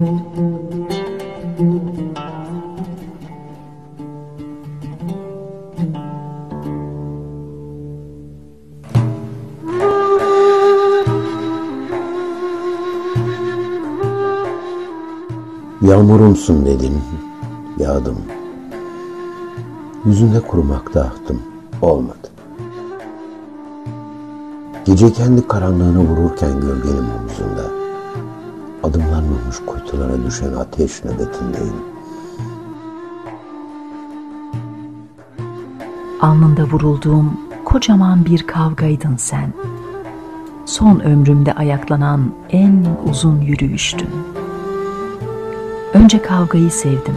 Yağmurumsun dedin, yağdım. Yüzünde kurumakta ahtım, olmadı. Gece kendi karanlığını vururken gölgenim omzunda. Adımlanmamış kuytulara düşen ateş nöbetindeyim. Alnında vurulduğum kocaman bir kavgaydın sen. Son ömrümde ayaklanan en uzun yürüyüştün. Önce kavgayı sevdim.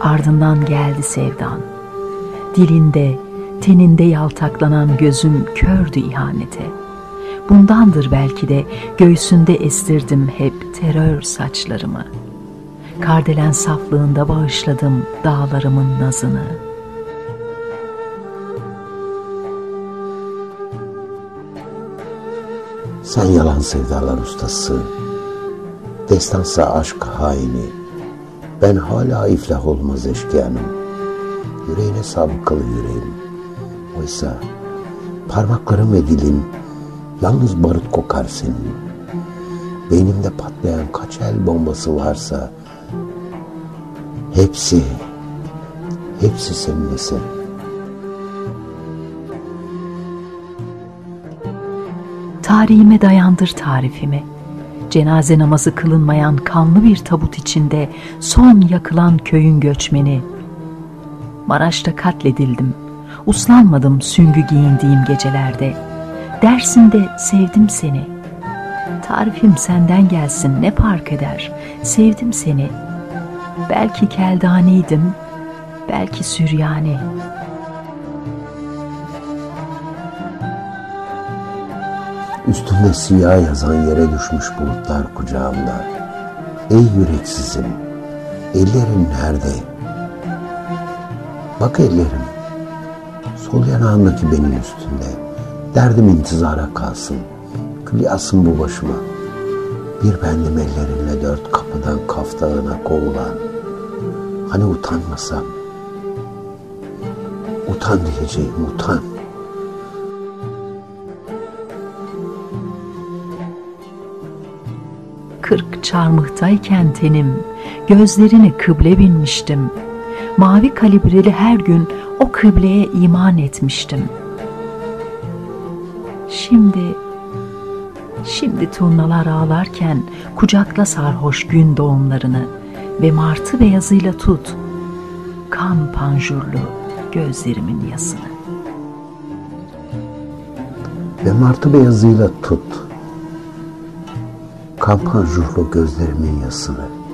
Ardından geldi sevdan. Dilinde, teninde yaltaklanan gözüm kördü ihanete. Bundandır belki de göğsünde estirdim hep terör saçlarımı. Kardelen saflığında bağışladım dağlarımın nazını. Sen yalan sevdalar ustası, destansa aşk haini. Ben hala iflah olmaz eşkıyanım. Yüreğine sabıkalı yüreğim. Oysa parmaklarım ve dilim yalnız barut kokar senin. Beynimde patlayan kaç el bombası varsa hepsi, hepsi senin eserin. Tarihime dayandır tarifimi. Cenaze namazı kılınmayan kanlı bir tabut içinde son yakılan köyün göçmeni. Maraş'ta katledildim. Uslanmadım süngü giyindiğim gecelerde. Dersinde sevdim seni. Tarifim senden gelsin ne fark eder. Sevdim seni. Belki keldaniydim, belki süryani. Üstünde siyah yazan yere düşmüş bulutlar kucağımda. Ey yüreksizim, ellerin nerede? Bak ellerim, sol yanağındaki benim üstünde. Derdim intizara kalsın, kılyasın bu başıma. Bir bendim ellerinle dört kapıdan kaftağına kovulan. Hani utanmasam, utan diyeceğim, utan. Kırk çarmıhtayken tenim, gözlerini kıble binmiştim. Mavi kalibreli her gün o kıbleye iman etmiştim. Şimdi, şimdi turnalar ağlarken kucakla sarhoş gün doğumlarını ve martı beyazıyla tut, kan panjurlu gözlerimin yasını. Ve martı beyazıyla tut, kampanjurlu gözlerimin yasını.